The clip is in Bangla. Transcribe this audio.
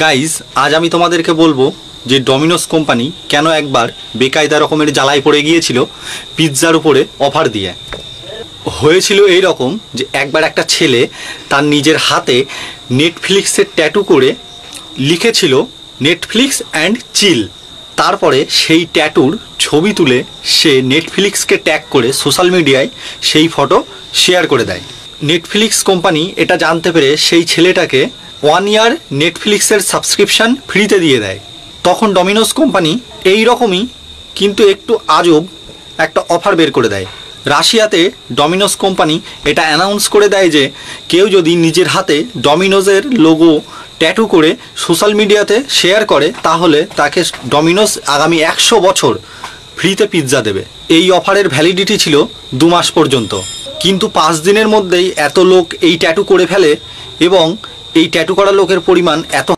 গাইজ আজ আমি তোমাদেরকে বলব যে ডমিনোস কোম্পানি কেন একবার বেকায়দা রকমের জ্বালায় পড়ে গিয়েছিল পিৎজার উপরে অফার দিয়ে। হয়েছিল এই রকম যে একবার একটা ছেলে তার নিজের হাতে নেটফ্লিক্সের ট্যাটু করে লিখেছিল নেটফ্লিক্স অ্যান্ড চিল তারপরে সেই ট্যাটুর ছবি তুলে সে নেটফ্লিক্সকে ট্যাগ করে সোশ্যাল মিডিয়ায় সেই ফটো শেয়ার করে দেয়। নেটফ্লিক্স কোম্পানি এটা জানতে পেরে সেই ছেলেটাকে ওয়ান ইয়ার নেটফ্লিক্সের সাবস্ক্রিপশন ফ্রিতে দিয়ে দেয়। তখন ডমিনোস কোম্পানি এই রকমই কিন্তু একটু আজব একটা অফার বের করে দেয়। রাশিয়াতে ডমিনোস কোম্পানি এটা অ্যানাউন্স করে দেয় যে, কেউ যদি নিজের হাতে ডমিনোজের লোগো ট্যাটু করে সোশ্যাল মিডিয়াতে শেয়ার করে, তাহলে তাকে ডমিনোস আগামী একশো বছর ফ্রিতে পিৎজা দেবে। এই অফারের ভ্যালিডিটি ছিল দু মাস পর্যন্ত। কিন্তু পাঁচ দিনের মধ্যেই এত লোক এই ট্যাটু করে ফেলে এবং এই ট্যাটু করা লোকের পরিমাণ এত